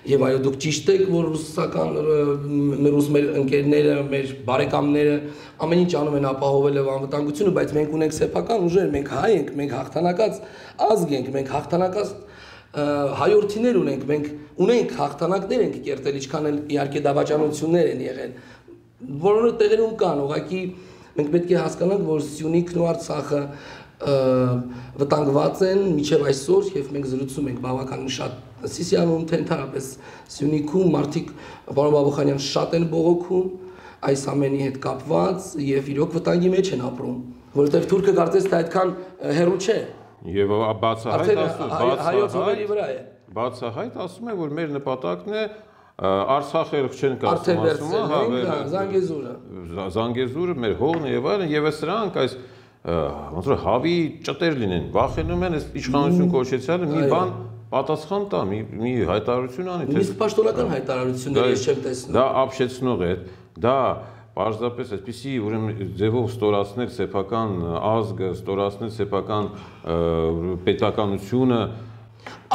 եւ այո դուք ճիշտ եք որ ռուսական ռուս մեր ընկերները, մեր բարեկամները ամեն ինչ անում են ապահովել եւ անվտանգությունը, բայց մենք ունենք սեփական ուժեր, մենք հայ ենք, մենք հաղթանակած ազգ ենք, մենք հաղթանակած հայորդիներ ունենք, մենք ունենք հաղթանակներ ենք կերտել, ինչքան էլ իհարկե դավաճանություններ են եղել։ Բոլորը տեղերում կան, ուղղակի մենք պետք է հասկանանք, որ Սյունիքն ու Արցախը վտանգված են միջև այսօր եւ մենք զրուցում ենք բավականին շատ Սիսիանում թե ընդհանրապես Սյունիքում մարդիկ պարոն Բաբուխանյան շատ են բողոքում այս ամենի հետ կապված եւ իրոք վտանգի մեջ են ապրում որովհետեւ թուրքը կարծես թե այդքան հերո չէ Եվ բացահայտ ասում, բացահայտ վրա է։ Բացահայտ ասում է, որ մեր նպատակն է Արցախը չեն կասում, ասում է, հա, Զանգեզուրը։ Զանգեզուրը մեր հողն է եւ այլն, եւ սրանք այս ոնց որ հավի ճտեր լինեն, վախենում են այս իշխանություն կոչեցյալը մի բան պատասխան տա, մի մի հայտարարություն անի, թե Իսկ պաշտոնական հայտարարություններ ես չեմ տեսնում։ Դա ապշեցնող է, դա Պարզապես այսպեսի ուրեմն ձևով ստորացնել սեփական ազգը, ստորացնել սեփական պետականությունը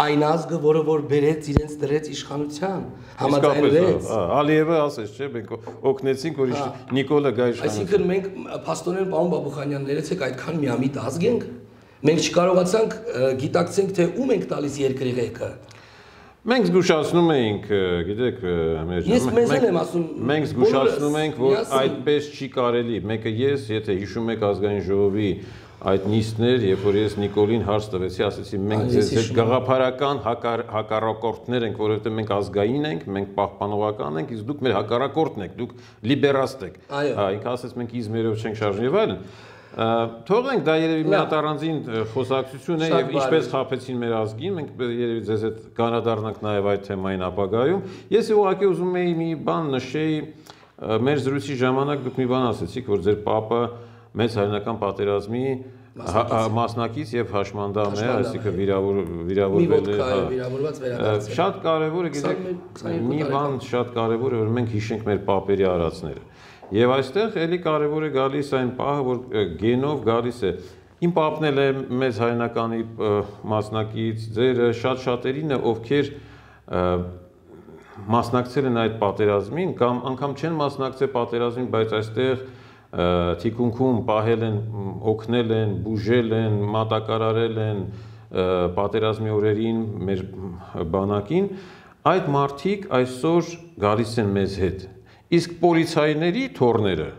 այն ազգը, որը որ բերեց իրենց դրեց իշխանության, համաձայնվեց։ Ալիևը ասեց, չէ, մենք օգնեցինք, որ Նիկոլը գա իշխանության։ Այսինքն մենք փաստորեն պարոն Բաբուխանյան ներեցեք այդքան միամիտ ազգ ենք, մենք չկարողացանք գիտակցենք, թե ում ենք տալիս երկրի ղեկը։ Մենք զգուշացնում էինք, գիտեք, մեր Ես մեզ եմ ասում, մենք զգուշացնում ենք, որ այդպես չի կարելի։ Մեկը ես, եթե հիշում եք ազգային ժողովի այդ նիստներ, երբ որ ես Նիկոլին հարց տվեցի, ասեցի մենք ձեզ հետ գաղափարական հակառակորդներ ենք, որովհետև մենք ազգային ենք, մենք պահպանողական ենք, իսկ դուք մեր հակառակորդն եք, դուք լիբերաստ եք։ Հա, ինքը ասեց մենք իզմերով չենք շարժվում եւ այլն։ Թողենք դա երևի մի հատ առանձին խոսակցություն է եւ ինչպես խափեցին մեր ազգին, մենք երևի ձեզ հետ կանադառնանք նաեւ այդ թեմային ապագայում։ Ես ուղղակի ուզում էի մի բան նշեի մեր զրույցի ժամանակ դուք մի բան ասեցիք, որ ձեր papa մեծ հայրենական պատերազմի մասնակից եւ հաշմանդամ է, այսինքն վիրավոր վիրավորվել է, հա։ վիրավորված վերադարձել։ Շատ կարևոր է, գիտեք, 22 մի բան շատ կարևոր է, որ մենք հիշենք մեր papերի արածները։ Եւ այստեղ էլի կարևոր է գալիս այն պահը, որ գենով գալիս է Իմ պապն էլ է մեծ հայնականի մասնակից, ձերը շատ-շատերին է, ովքեր մասնակցել են այդ պատերազմին կամ անգամ չեն մասնակցել պատերազմին, բայց այստեղ թիկունքում պահել են, օգնել են, բուժել են, մատակարարել են պատերազմի օրերին մեր բանակին, այդ մարդիկ այսօր գալիս են մեզ հետ։ Իսկ պոլիցայիների թորները,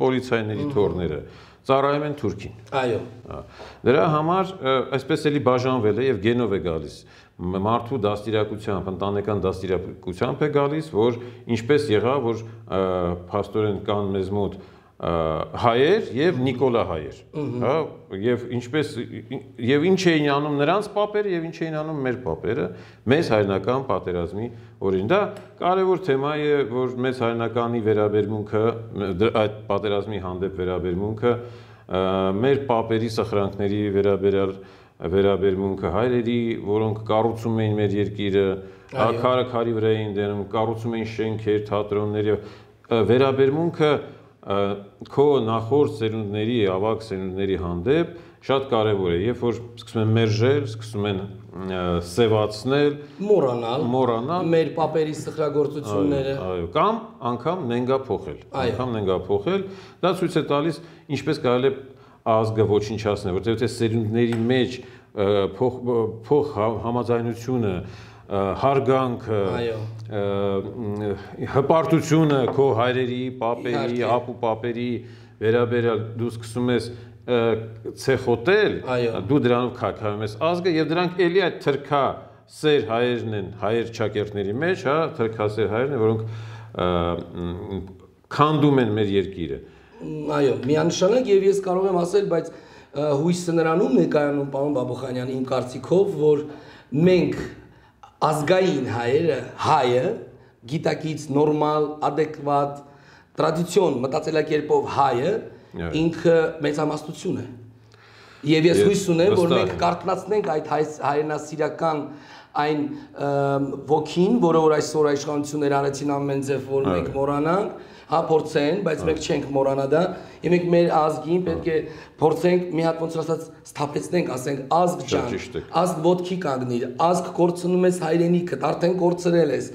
պոլիցայիների թորները ծառայում են Թուրքին։ Այո։ Դրա համար այսպես էլի բաժանվել է եւ գենով է գալիս մարդու դաստիարակությամբ, ընտանեկան դաստիարակությամբ է գալիս, որ ինչպես եղավ, որ փաստորեն կան մեզ մոտ հայեր եւ Նիկոլա հայեր, հա, եւ ինչպես եւ ինչ էին անում նրանց papերը եւ ինչ էին անում մեր papերը մեզ հայրենական պատերազմի օրին։ Դա կարևոր թեմա է, որ մեզ հայրենականի վերաբերմունքը այդ պատերազմի հանդեպ վերաբերմունքը մեր papերի սխրանքների վերաբերյալ վերաբերմունքը հայրերի, որոնք կառուցում էին մեր երկիրը, Այո։ քարը քարի վրա էին դնում, կառուցում էին շենքեր, թատրոններ եւ վերաբերմունքը քո նախորդ սերունդների, ավակ սերունդների հանդեպ շատ կարևոր է, երբ որ սկսում են մերժել, սկսում են սևացնել, Մոռանալ մոռանալ, մեր papերի սխրագործությունները։ Այո, կամ անգամ նենգա փոխել։ Անգամ նենգա փոխել, դա ցույց է տալիս ինչպես կարելի է ազգը ոչնչացնել, որտեղ թե սերունդների մեջ փոխ փոխ հա- համաձայնությունը, ը, հարգանքը, Այո։ հպարտությունը քո հայրերի, Իհարկե։ ապու պապերի վերաբերյալ դու սկսում ես ցեխոտել, դու դրանով քակայում ես ազգը եւ դրանք էլի այդ թրքա սեր հայերն են, հայեր ճակերտների մեջ, հա, թրքասեր հայերն են, որոնք քանդում են մեր երկիրը։ Այո, միանշանակ եւ ես կարող եմ ասել, բայց հույսը նրանում ներկայանում պարոն Բաբոխանյան իմ կարծիքով, որ մենք ազգային հայերը, հայը գիտակից նորմալ, adekvat, տրադիցիոն մտածելակերպով հայը ինքը մեծամասնություն է։ Եվ ես հույս ունեմ, որ մենք կարտնացնենք այդ հայ- հայրենասիրական այն ոգին, որը որ այսօր իշխանությունները արեցին ամեն ձև, որ մենք մոռանանք, հա փորձեն, բայց մենք չենք մոռանա դա, եւ մենք մեր ազգին պետք է փորձենք մի հատ ոնց ասած սթափեցնենք, ասենք ազգ ջան, ազգ ոտքի կանգնիր, ազգ կորցնում ես հայրենիքդ, արդեն կորցրել ես,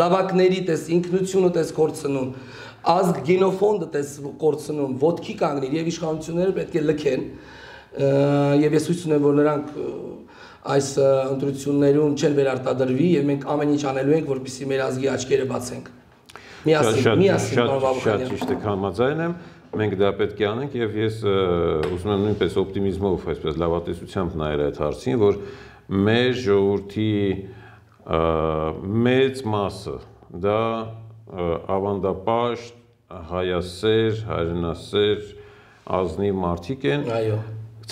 զավակների տես ինքնությունը տես կորցնում, ազգ գենոֆոնդը տես կորցնում, ոտքի կանգնիր եւ իշխանությունները պետք է լքեն եւ ես հույս ունեմ, որ նրանք այս ընտրություններում չեն վերարտադրվի եւ մենք ամեն ինչ անելու ենք, որպեսզի մեր ազգի աչքերը բացենք։ Միասին, միասին, շատ ճիշտ եք համաձայն եմ։ Մենք դա պետք է անենք եւ ես ուզում եմ նույնպես օպտիմիզմով, այսպես լավատեսությամբ նայել այդ հարցին, որ մեր ժողովրդի մեծ մասը դա ավանդապաշտ, հայասեր, հայրենասեր, ազնիվ մարդիկ են, Այո։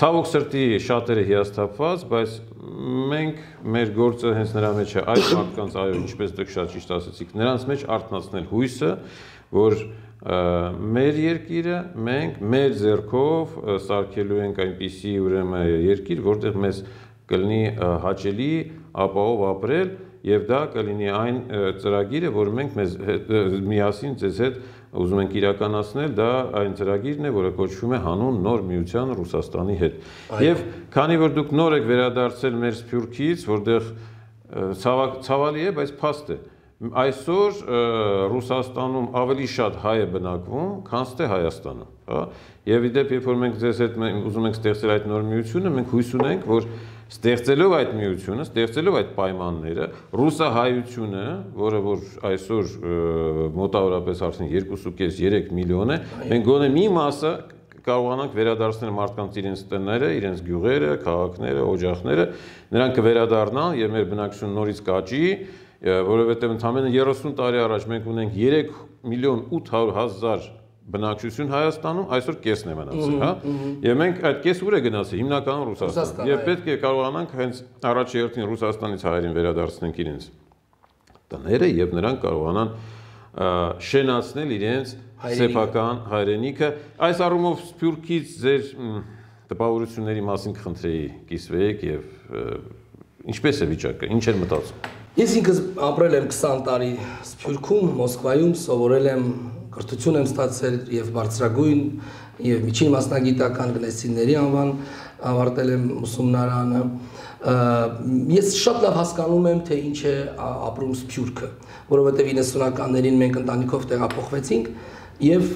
Ցավոք սրտի շատերը հիասթափված, բայց մենք մեր գործը հենց նրա մեջ է այդ մարդկանց այո, ինչպես դուք շատ ճիշտ ասացիք, նրանց մեջ արտնացնել հույսը, որ մեր երկիրը մենք մեր ձեռքով սարքելու ենք այնպիսի ուրեմն երկիր, որտեղ մեզ կլինի հաճելի ապահով ապրել եւ դա կլինի այն ծրագիրը, որ մենք մեզ միասին ձեզ հետ ուզում ենք իրականացնել, դա այն ծրագիրն է, որը կոչվում է հանուն նոր միության Ռուսաստանի հետ։ Եվ քանի որ դուք նոր եք վերադարձել մեր Սփյուռքից, որտեղ ցավալի է, բայց փաստ է։ Այսօր Ռուսաստանում ավելի շատ հայ է բնակվում, քան թե Հայաստանում, հա։ Եվ իդեպ, երբ որ մենք ձեզ հետ ուզում ենք ստեղծել այդ նոր միությունը, մենք հույս ունենք, որ ստեղծելով այդ միությունը, ստեղծելով այդ պայմանները, ռուսահայությունը, որը որ այսօր մոտավորապես արդեն 2.5-3 միլիոն է, մենք գոնե մի մասը կարողանանք վերադարձնել մարդկանց իրենց տները, իրենց գյուղերը, քաղաքները, օջախները, նրանք կվերադառնան եւ մեր բնակչությունը նորից կաճի, որովհետեւ ընդամենը 30 տարի առաջ մենք ունենք 3 միլիոն 800 հազար բնակչություն Հայաստանում, այսօր կեսն է մնացել, հա։ Եւ մենք այդ կես ուր է գնացել, հիմնականում Ռուսաստան։ Եվ պետք է կարողանանք հենց առաջի հերթին Ռուսաստանից հայերին վերադարձնենք իրենց տները եւ նրանք կարողանան շենացնել իրենց սեփական հայրենիքը։ Այս առումով Սփյուռքից ձեր տպավորությունների մասին կխնդրեի կիսվեիք եւ ինչպես է վիճակը, ինչ էր մտածում։ Ես ինքս ապրել եմ 20 տարի Սփյուռքում, Մոսկվայում, սովորել եմ, կրթություն եմ ստացել եւ բարձրագույն եւ միջին մասնագիտական գնեցիների անվան ավարտել եմ ուսումնարանը ես շատ լավ հասկանում եմ թե ինչ է ապրում Սփյուռքը, որովհետև 90-ականներին մենք ընտանիքով տեղափոխվեցինք եւ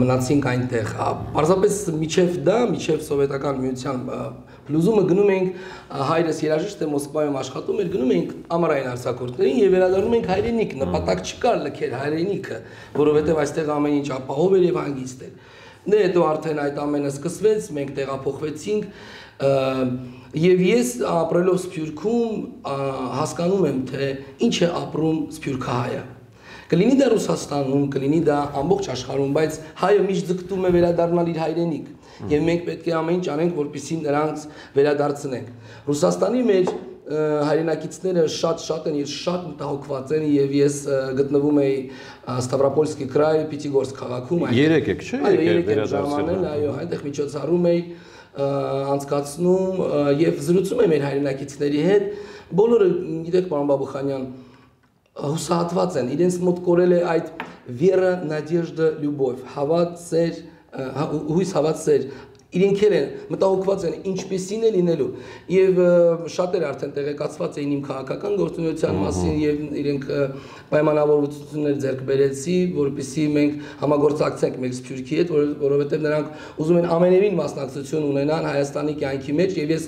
մնացինք այնտեղ։ Պարզապես միջև դա, միջև սովետական միության փլուզումը գնում ենք հայրս երաժիշտ է Մոսկվայում աշխատում էր, գնում ենք ամառային արձակուրդներին եւ վերադառնում ենք հայրենիք, նպատակ չկար լքել հայրենիքը, որովհետեւ այստեղ ամեն ինչ ապահով էր եւ հանգիստ էր։ Դե հետո արդեն այդ ամենը սկսվեց, մենք տեղափոխվեցինք Եվ ես ապրելով Սփյուռքում հասկանում եմ, թե ինչ է ապրում Սփյուռքահայը։ Կլինի դա Ռուսաստանում, կլինի դա ամբողջ աշխարհում, բայց հայը միշտ ձգտում է վերադառնալ իր հայրենիք։ Եվ մենք պետք է ամեն ինչ անենք, որպեսզի նրանց վերադարձնենք։ Ռուսաստանի մեջ հայրենակիցները շատ-շատ են, ես շատ մտահոգված եմ եւ ես գտնվում եի Ստավրոպոլսկի քրայ Պիտիգորսկ քաղաքում։ Երեք եք, չէ՞, եկել վերադարձել։ Այո, այնտեղ միջոցառում էի անցկացնում եւ զրուցում եմ մեր հայրենակիցների հետ։ Բոլորը, գիտեք, պարոն Բաբուխանյան, հուսահատված են, իրենց մոտ կորել է այդ վերա, նադեժդա, լյուբով, հավատ, սեր, հույս հավատ սեր, իրենք էլ են մտահոգված են ինչպեսին է լինելու եւ շատեր արդեն տեղեկացված էին իմ քաղաքական գործունեության մասին եւ իրենք պայմանավորվածություններ ձեռք բերեցի որպեսզի մենք համագործակցենք մեր Սփյուռքի հետ որ, որովհետեւ նրանք ուզում են ամենևին մասնակցություն ունենան Հայաստանի կյանքի մեջ եւ ես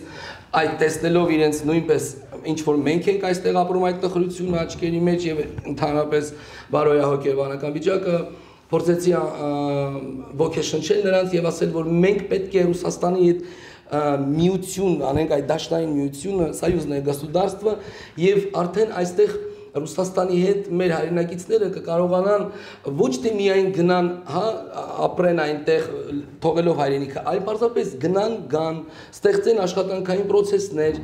այդ տեսնելով իրենց նույնպես ինչ որ մենք ենք այստեղ ապրում այդ տխրությունը աչքերի մեջ եւ ընդհանրապես բարոյահոգեբանական վիճակը փորձեցի ոգեշնչել նրանց եւ ասել, որ մենք պետք է Ռուսաստանի հետ միություն անենք այդ դաշնային միությունը, սայյուզնե գասուդարստվը եւ արդեն այստեղ այ Ռուսաստանի հետ մեր հայրենակիցները կկարողանան ոչ թե միայն գնան, հա, ապրեն այնտեղ թողելով հայրենիքը, այլ պարզապես գնան, գան, ստեղծեն աշխատանքային process-ներ,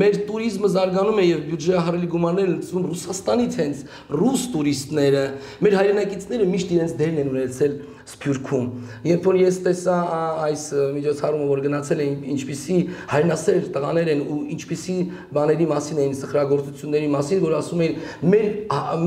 մեր туриզմը զարգանում է եւ բյուջեի հարգելի գումարներ լցվում Ռուսաստանից հենց ռուս туриստները, մեր հայրենակիցները միշտ իրենց դերն են ունեցել Սփյուռքում։ Երբ որ ես տեսա այս միջոցառումը, որ գնացել էին, ինչպիսի հայրենասեր տղաներ են ու ինչպիսի բաների մասին էին սխրագործությունների մասին, որ ասում էին մեր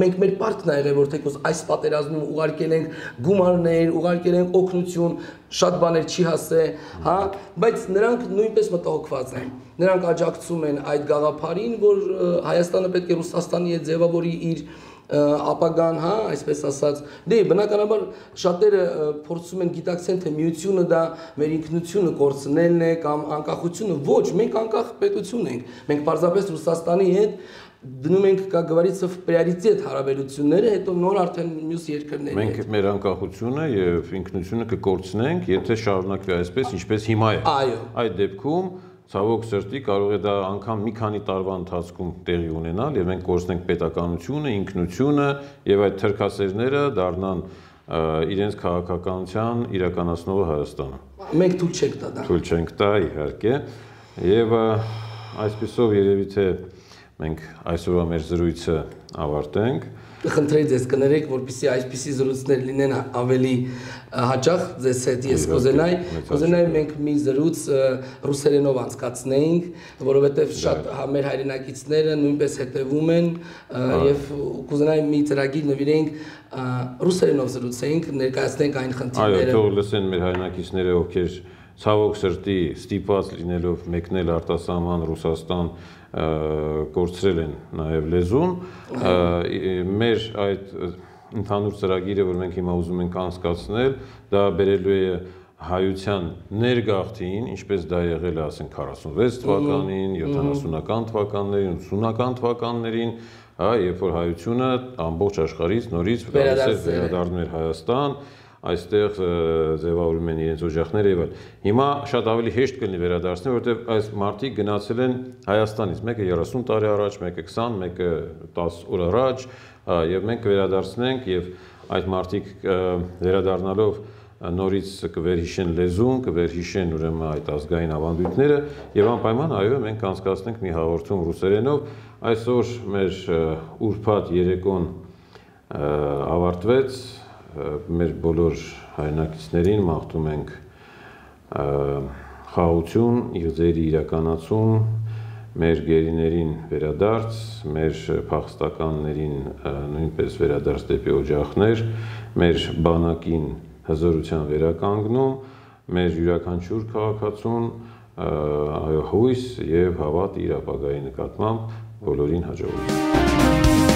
մենք մեր պարտքն ա եղել, որ թեկուզ այս պատերազմում ուղարկել ենք գումարներ, ուղարկել ենք օգնություն, շատ բաներ չի հասե, հա, բայց նրանք նույնպես մտահոգված են։ Նրանք աջակցում են այդ գաղափարին, որ Հայաստանը պետք է Ռուսաստանի հետ ձևավորի իր ապագան, հա, այսպես ասած, դե բնականաբար շատերը փորձում են գիտակցեն, թե միությունը դա մեր ինքնությունը կորցնելն է կամ անկախությունը, ոչ, մենք անկախ պետություն ենք։ Մենք պարզապես Ռուսաստանի հետ դնում ենք կա գվարիցով պրիորիտետ հարաբերությունները, հետո նոր արդեն մյուս երկրների Մենք մեր անկախությունը եւ ինքնությունը կկորցնենք, եթե շարունակվի այսպես, ինչպես հիմա է։ Այո։ Այդ դեպքում ցավոք սրտի կարող է դա անգամ մի քանի տարվա ընթացքում տեղի ունենալ եւ մենք կորցնենք պետականությունը, ինքնությունը եւ այդ թրքասերները դառնան իրենց քաղաքականության իրականացնողը Հայաստանը։ Մենք թույլ չենք տա դա։ Թույլ չենք տա, իհարկե։ Եվ այսպեսով երևի թե մենք այսօրվա մեր զրույցը ավարտենք կխնդրեի ձեզ կներեք, որպեսզի այսպիսի զրույցներ լինեն ավելի հաճախ ձեզ հետ ես կուզենայի, կուզենայի մենք մի զրույց ռուսերենով անցկացնեինք, որովհետև շատ մեր հայրենակիցները նույնպես հետևում են եւ կուզենայի մի ծրագիր նվիրենք ռուսերենով զրուցեինք, ներկայացնենք այն խնդիրները։ Այո, թող լսեն մեր հայրենակիցները, ովքեր ցավոք սրտի ստիպված լինելով մեկնել արտասահման Ռուսաստան կորցրել են նաև լեզուն մեր այդ ընդհանուր ծրագիրը որ մենք հիմա ուզում ենք անցկացնել դա բերելու է հայության ներգաղթին, ինչպես դա եղել է, ասենք 46 թվականին, 70-ական թվականներին, 80-ական թվականներին, հա, երբ որ հայությունը ամբողջ աշխարհից նորից վերադառնում էր Հայաստան, այստեղ ձևավորում են իրենց օջախները եւ այլ։ Հիմա շատ ավելի հեշտ կլինի վերադարձնել, որովհետեւ այս մարտիկ գնացել են Հայաստանից, մեկը 30 տարի առաջ, մեկը 20, մեկը 10 օր առաջ, եւ մենք կվերադարձնենք եւ այդ մարտիկ վերադառնալով նորից կվերհիշեն լեզուն, կվերհիշեն ուրեմն այդ ազգային ավանդույթները եւ անպայման այո մենք կանցկացնենք մի հաղորդում ռուսերենով այսօր մեր ուրփաթ երեկոն ավարտվեց մեր բոլոր հայրենակիցներին մաղթում ենք խաղություն, իղձերի իրականացում, մեր գերիներին վերադարձ, մեր փախստականներին նույնպես վերադարձ դեպի օջախներ, մեր բանակին հզորության վերականգնում, մեր յուրաքանչյուր քաղաքացուն հույս եւ հավատ իր ապագայի նկատմամբ բոլորին հաջողություն